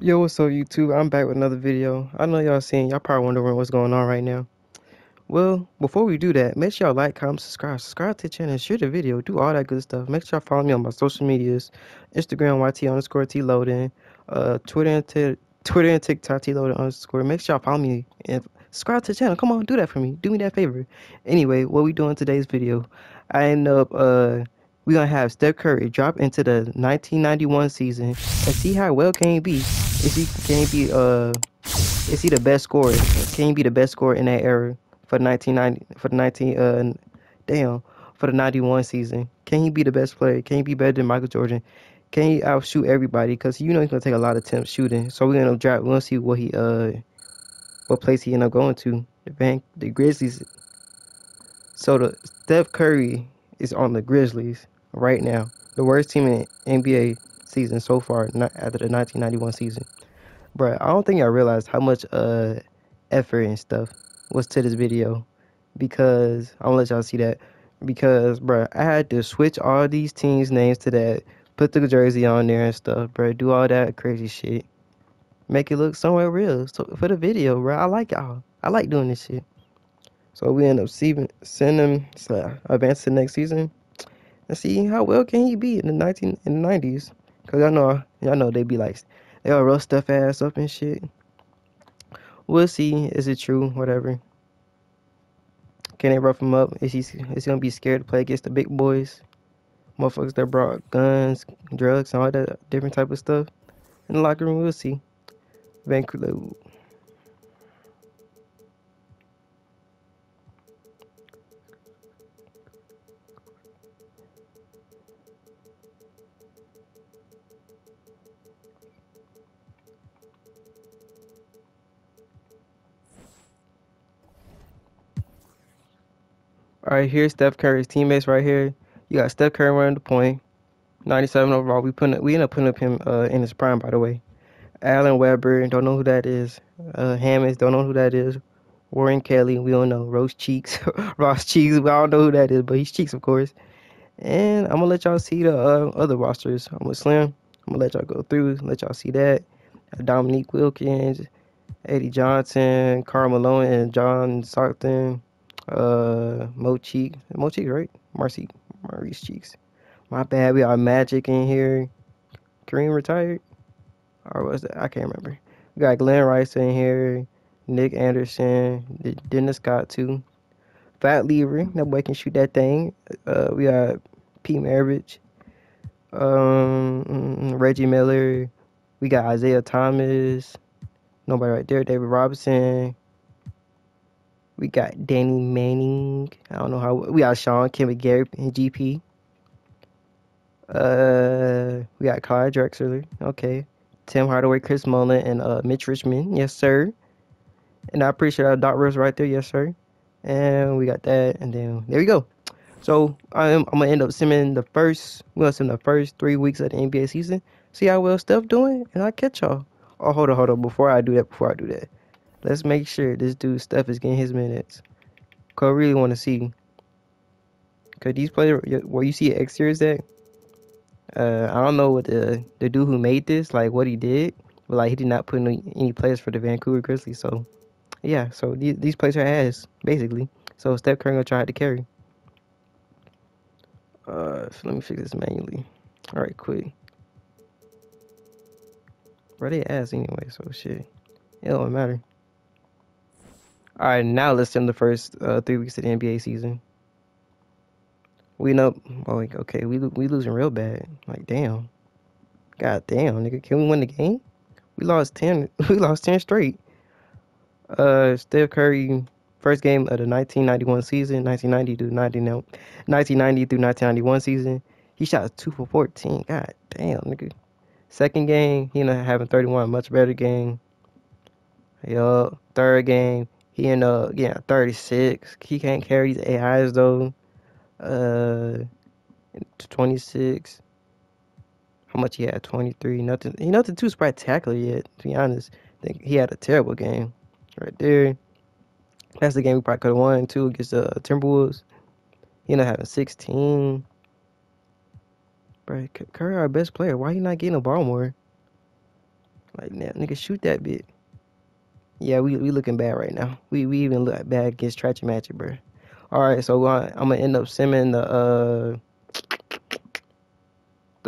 Yo, what's up, YouTube? I'm back with another video. I know y'all seen, y'all probably wondering what's going on right now. Well, before we do that, make sure y'all like, comment, subscribe, subscribe to the channel, share the video, do all that good stuff. Make sure y'all follow me on my social medias, Instagram YT underscore TLOADIN, uh, Twitter and Twitter and TikTok TLOADIN underscore. Make sure y'all follow me and subscribe to the channel. Come on, do that for me. Do me that favor. Anyway, what we doing today's video? I end up uh we gonna have Steph Curry drop into the 1991 season and see how well can he be. Is he can he be uh is he the best scorer? Can he be the best scorer in that era for the 1990 for the 19 uh damn for the 91 season? Can he be the best player? Can he be better than Michael Jordan? Can he outshoot everybody? Cause you know he's gonna take a lot of attempts shooting. So we're gonna drop. We're gonna see what he uh what place he end up going to. The bank, the Grizzlies. So the Steph Curry is on the Grizzlies right now. The worst team in NBA season so far, after the 1991 season. Bruh, I don't think I realized how much uh effort and stuff was to this video because I'm gonna let y'all see that because bruh, I had to switch all these teams' names to that, put the jersey on there and stuff, bruh, do all that crazy shit, make it look somewhere real so for the video, bruh. I like y'all. I like doing this shit. So we end up sending sending so advance to next season and see how well can he be in the 19 in the 90s. Cause y'all know y'all know they be like they'll roast stuff ass up and shit. We'll see. Is it true? Whatever. Can they rough him up? Is he is he gonna be scared to play against the big boys? Motherfuckers that brought guns, drugs, and all that different type of stuff in the locker room. We'll see. Vancouver. Right, here's Steph Curry's teammates right here. You got Steph Curry running the point, 97 overall. We put we end up putting up him uh, in his prime, by the way. Alan Weber, don't know who that is. Uh, Hammonds, don't know who that is. Warren Kelly, we don't know. Rose Cheeks, Ross Cheeks, we don't know who that is, but he's Cheeks, of course. And I'm gonna let y'all see the uh, other rosters. I'm gonna slim. I'm gonna let y'all go through, let y'all see that. Dominique Wilkins, Eddie Johnson, Karl Malone, and John Stockton uh Mo Cheek. Mo Cheek, right? Marcy Maurice Cheeks. My bad, we got Magic in here. Kareem retired? Or was it? I can't remember. We got Glen Rice in here, Nick Anderson, Dennis Scott too. Fat Lever, that boy can shoot that thing. Uh, we got Pete Maravich, um, Reggie Miller. We got Isiah Thomas. Nobody right there. David Robinson. We got Danny Manning. I don't know how we got Shawn Kemp Gary and GP. Uh, we got Clyde Drexler. Okay. Tim Hardaway, Chris Mullin, and uh, Mitch Richmond. Yes, sir. And I appreciate our Rose right there. Yes, sir. And we got that. And then there we go. So I'm, I'm gonna end up simming the first. We're gonna sim the first three weeks of the NBA season. See how well Steph doing, and I catch y'all. Oh, hold on, hold on. Before I do that, before I do that, let's make sure this dude Steph is getting his minutes. Cause I really want to see. Cause these players, where you see X series at, uh, I don't know what the the dude who made this, like what he did, but like he did not put any, any players for the Vancouver Grizzlies. So yeah, so these these players are ass basically. So Steph Curry gonna try to carry. Uh, so let me fix this manually. All right, quick. Bro, they ass anyway, so shit. It don't matter. All right, now let's send the first uh, three weeks of the NBA season. We know, oh, like, okay, we we losing real bad. Like, damn, god damn, nigga, can we win the game? We lost ten. We lost ten straight. Uh, Steph Curry, first game of the 1991 season, 1990 to 90, 1990 through 1991 season. He shot two for 14. God damn, nigga. Second game, he up having 31, much better game. Yup. Third game, he ended up getting 36. He can't carry these AIs though. Uh, 26. How much he had? 23. Nothing. He nothing too spectacular yet. To be honest, I think he had a terrible game right there. That's the game we probably could have won too against the uh, Timberwolves. He ended up having 16. Bro, Curry our best player. Why he not getting a ball more? Like, now, nigga, shoot that bit. Yeah, we we looking bad right now. We we even look bad against Tragic Magic, bro. All right, so I'm gonna end up simming the uh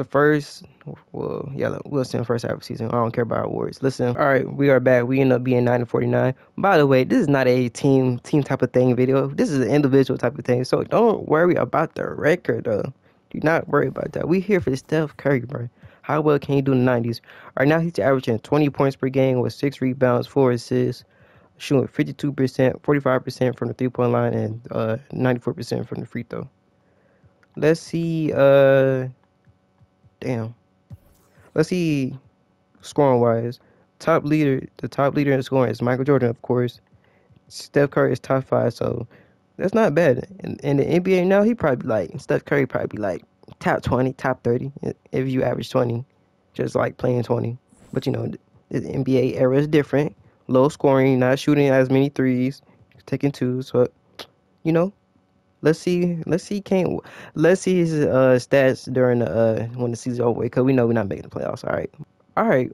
the first, well, yeah, we'll the first half of season. I don't care about awards. Listen, all right, we are back. We end up being 9 and 49. By the way, this is not a team team type of thing video. This is an individual type of thing. So don't worry about the record, though. Do not worry about that. We here for Steph Curry, bro. How well can he do in the 90s? Right now, he's averaging 20 points per game with six rebounds, four assists, shooting 52%, 45% from the three point line, and uh, 94% from the free throw. Let's see. Uh, damn. Let's see scoring wise. Top leader, the top leader in scoring is Michael Jordan, of course. Steph Curry is top five, so that's not bad. In, in the NBA now, he probably like Steph Curry probably like top twenty, top thirty if you average twenty, just like playing twenty. But you know, the NBA era is different. Low scoring, not shooting as many threes, taking twos, but you know, Let's see. Let's see. Can't. Let's see his uh, stats during the uh, when the season over. Because we know we're not making the playoffs. All right. All right.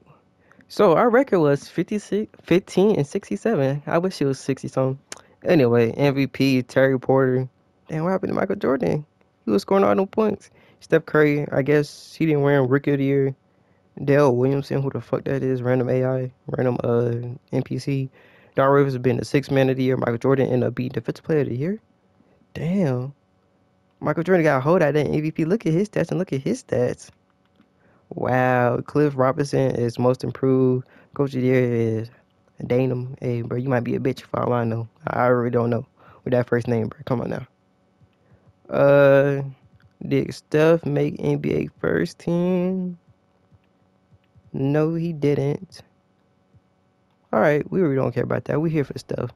So our record was 56, 15 and 67. I wish it was 60 something. Anyway, MVP Terry Porter. Damn, what happened to Michael Jordan? He was scoring all no points. Steph Curry, I guess he didn't win Rookie of the Year. Dale Williamson, who the fuck that is? Random AI, random uh NPC. Don Rivers has been the sixth man of the year. Michael Jordan ended up being defensive player of the year. Damn. Michael Jordan got a hold of that MVP. Look at his stats and look at his stats. Wow. Cliff Robinson is most improved. Coach of the year is Danum. Hey, bro, you might be a bitch for all I know. I really don't know with that first name, bro. Come on now. Uh, did Steph make NBA first team? No, he didn't. All right, we really don't care about that. We're here for stuff.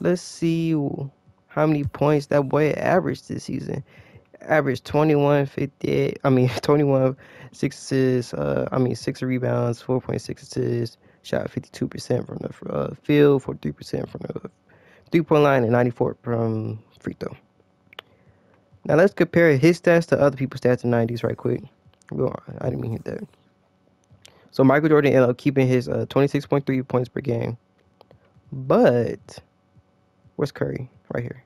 Let's see how many points that boy averaged this season. Averaged 21, 58, I mean 21, six assists, uh, I mean six rebounds, 4.6 assists, shot 52% from the uh, field, 43% from the three point line, and 94 from free throw. Now let's compare his stats to other people's stats in the 90s right quick. I didn't mean hit that. So Michael Jordan ended up keeping his uh, 26.3 points per game. But where's Curry? Right here.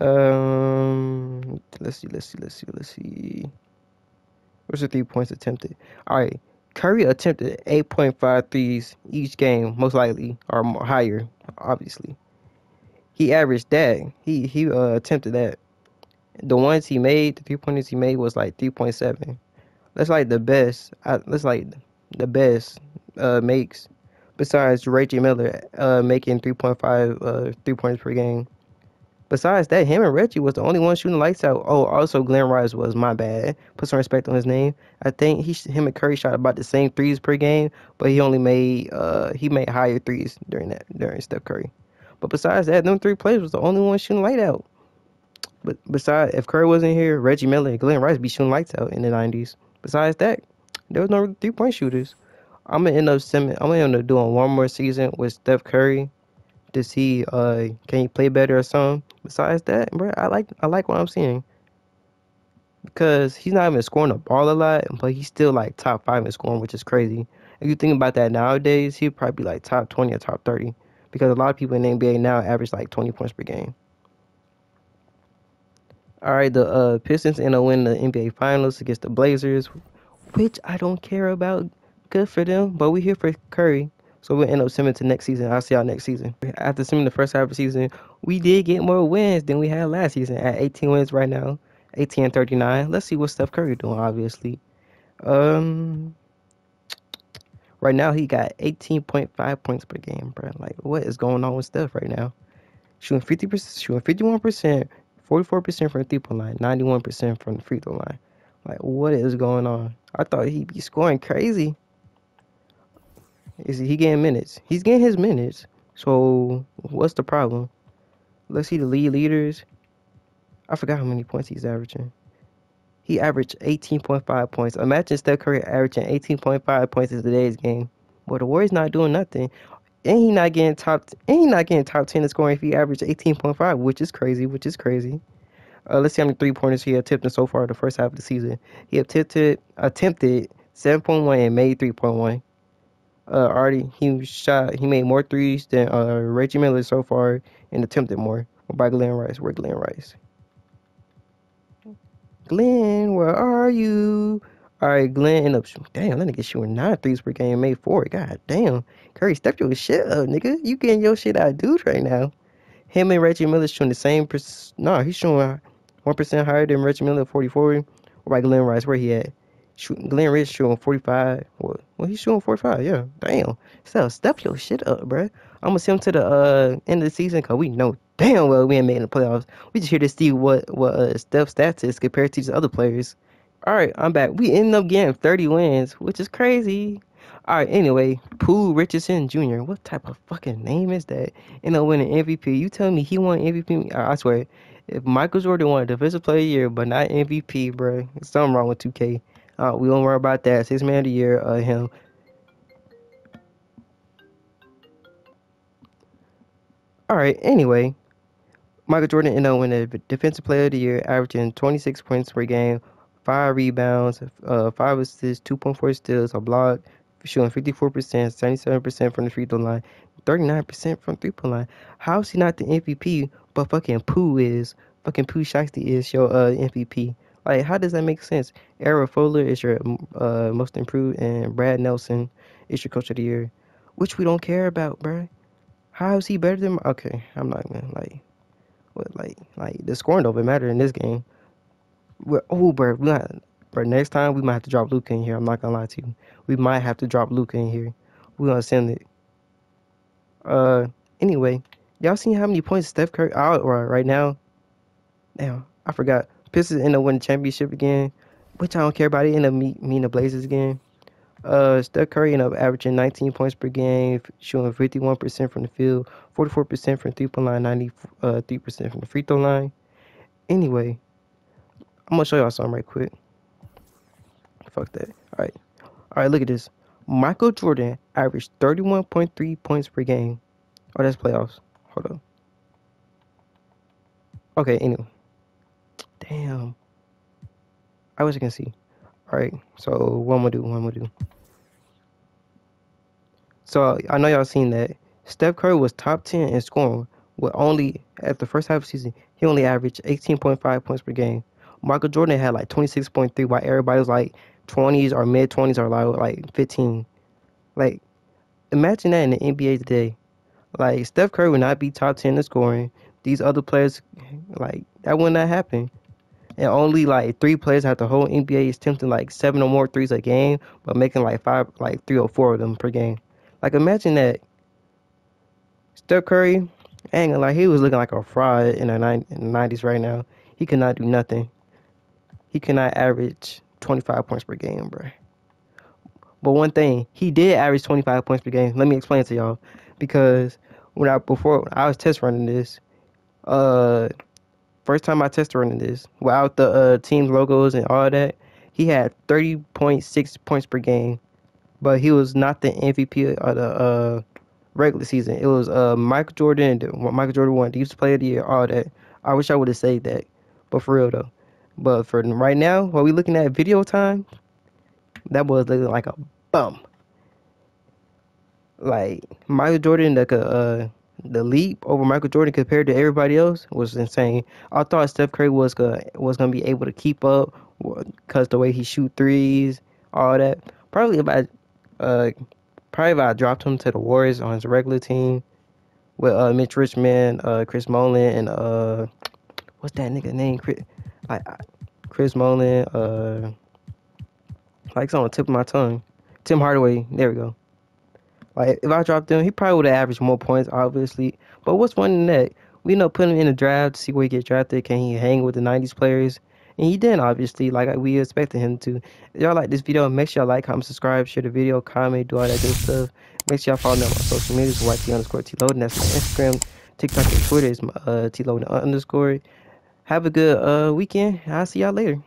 Um, let's see, let's see, let's see, let's see. What's the three points attempted? All right, Curry attempted 8.5 threes each game, most likely, or higher, obviously. He averaged that. He he uh, attempted that. The ones he made, the three pointers he made was like 3.7. That's like the best. I, that's like the best uh, makes. Besides Reggie Miller uh, making 3.5 uh, three pointers per game. Besides that, him and Reggie was the only one shooting lights out. Oh, also Glen Rice was my bad. Put some respect on his name. I think he, him and Curry shot about the same threes per game, but he only made uh he made higher threes during that during Steph Curry. But besides that, them three players was the only one shooting light out. But besides, if Curry wasn't here, Reggie Miller and Glen Rice be shooting lights out in the '90s. Besides that, there was no three point shooters. I'm gonna end up I'm gonna end up doing one more season with Steph Curry to see uh can he play better or something. Besides that, bro, I like I like what I'm seeing because he's not even scoring the ball a lot, but he's still like top five in scoring, which is crazy. If you think about that nowadays, he'd probably be like top twenty or top thirty because a lot of people in the NBA now average like twenty points per game. All right, the uh, Pistons end up winning the NBA Finals against the Blazers, which I don't care about. Good for them, but we here for Curry. So we'll end up simming to next season. I'll see y'all next season. After simming the first half of the season, we did get more wins than we had last season at 18 wins right now. 18 and 39. Let's see what Steph Curry doing, obviously. Um right now he got 18.5 points per game, bro. Like what is going on with Steph right now? Shooting 50%, shooting 51%, 44% from the three point line, 91% from the free throw line. Like what is going on? I thought he'd be scoring crazy. Is he getting minutes? He's getting his minutes. So what's the problem? Let's see the lead leaders. I forgot how many points he's averaging. He averaged 18.5 points. Imagine Steph Curry averaging 18.5 points in today's game. But the Warriors not doing nothing. And he not getting top and he not getting top 10 in scoring if he averaged 18.5, which is crazy, which is crazy. Uh, let's see how many three pointers he attempted so far the first half of the season. He attempted attempted 7.1 and made 3.1. Uh, already he shot, he made more threes than uh Reggie Miller so far and attempted more by Glen Rice. Where Glen Rice? Glen, where are you? All right, Glen end up damn that nigga shooting nine threes per game, made four. God damn, Curry, step your shit up, nigga. You getting your shit out, dude, right now. Him and Reggie Miller shooting the same. Pers- no, he's shooting one percent higher than Reggie Miller, forty four. Right, Glen Rice, where he at? Shooting Glen Rice shooting forty five. What? Well, he's shooting forty five. Yeah, damn. So step your shit up, bro. I'm gonna send him to the uh, end of the season because we know damn well we ain't made the playoffs. We just here to see what what uh, Steph's stats is compared to these other players. All right, I'm back. We end up getting 30 wins, which is crazy. All right, anyway, Pooh Richardson Jr. What type of fucking name is that? End up winning MVP. You tell me he won MVP? I swear, if Michael Jordan won a Defensive Player of the Year but not MVP, bro, something wrong with 2K. Uh, we don't worry about that. Six Man of the Year, uh, him. All right, anyway, Michael Jordan ended up winning Defensive Player of the Year, averaging 26 points per game, five rebounds, uh, five assists, 2.4 steals, a block, shooting 54%, 77% from the free throw line, 39% from three point line. How is he not the MVP, but fucking Pooh is? Fucking Pooh Shiesty is your uh, MVP. Like, how does that make sense? Era Fuller is your uh, most improved, and Brad Nelson is your coach of the year, which we don't care about, bruh. How is he better than? Okay, I'm not gonna like, what like like the scoring don't even matter in this game. We're, oh, bro, we got, bro. Next time we might have to drop Luka in here. I'm not gonna lie to you. We might have to drop Luka in here. We're gonna send it. Uh, anyway, y'all seen how many points Steph Curry out right now? Now I forgot. Pistons end up winning championship again, which I don't care about. It end up meeting the Blazers again. Uh, Steph Curry ended up averaging 19 points per game, shooting 51% from the field, 44% from three point line, 93% uh, from the free throw line. Anyway, I'm gonna show y'all something right quick. Fuck that. All right, all right. Look at this. Michael Jordan averaged 31.3 points per game. Oh, that's playoffs. Hold on. Okay. Anyway. Damn. I wish I can see. All right. So what I'm gonna do? What I'm gonna do? So I know y'all seen that Steph Curry was top 10 in scoring with only at the first half of the season he only averaged 18.5 points per game. Michael Jordan had like 26.3, while everybody was like 20s or mid 20s or like like 15. Like, imagine that in the NBA today. Like Steph Curry would not be top 10 in scoring. These other players, like that would not happen. And only like three players have the whole NBA is attempting like seven or more threes a game, but making like five, like three or four of them per game. Like imagine that. Steph Curry, ain't like he was looking like a fraud in the, in the 90s right now. He could not do nothing he cannot average 25 points per game, bro. But one thing, he did average 25 points per game. Let me explain to y'all. Because when I before I was test running this, uh first time I test running this, without the uh team logos and all that, he had 30.6 points per game. But he was not the MVP of the uh regular season. It was uh Michael Jordan, what Michael Jordan won Defensive Player of the Year, all that. I wish I would have said that. But for real though. But for right now, while we looking at video time, that was looking like a bum. Like Michael Jordan, the uh, the leap over Michael Jordan compared to everybody else was insane. I thought Steph Curry was gonna was gonna be able to keep up because the way he shoot threes, all that. Probably if I, uh, probably if I dropped him to the Warriors on his regular team with uh Mitch Richmond, uh Chris Mullin, and uh what's that nigga name? Chris, like Chris Mullin, uh, like it's on the tip of my tongue. Tim Hardaway, there we go. Like if I dropped him, he probably would have averaged more points, obviously. But what's fun in that? We up putting him in the draft to see where he gets drafted. Can he hang with the '90s players? And he didn't, obviously, like we expected him to. If y'all like this video, make sure y'all like, comment, subscribe, share the video, comment, do all that good stuff. Make sure y'all follow me on my social media, YT underscore TLOADIN. That's my Instagram, TikTok, and Twitter is my uh, TLOADIN underscore. Have a good uh, weekend. I'll see y'all later.